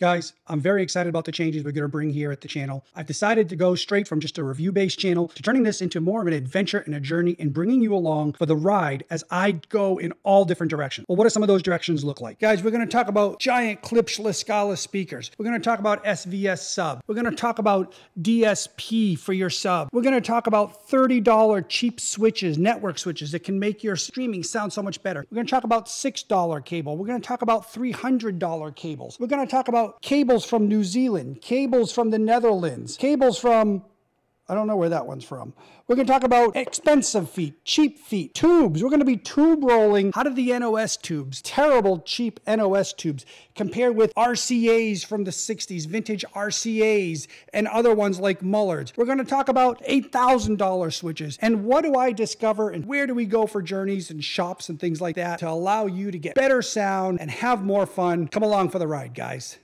Guys, I'm very excited about the changes we're going to bring here at the channel. I've decided to go straight from just a review based channel to turning this into more of an adventure and a journey and bringing you along for the ride as I go in all different directions. Well, what do some of those directions look like? Guys, we're going to talk about giant Klipsch La Scala speakers. We're going to talk about SVS sub. We're going to talk about DSP for your sub. We're going to talk about $30 cheap switches, network switches that can make your streaming sound so much better. We're going to talk about $6 cable. We're going to talk about $300 cables. We're going to talk about about cables from New Zealand, cables from the Netherlands, cables from I don't know where that one's from. We're going to talk about expensive feet, cheap feet, tubes. We're going to be tube rolling. How did the NOS tubes, terrible cheap NOS tubes, compare with RCAs from the 60s, vintage RCAs, and other ones like Mullards? We're going to talk about $8,000 switches. And what do I discover and where do we go for journeys and shops and things like that to allow you to get better sound and have more fun? Come along for the ride, guys.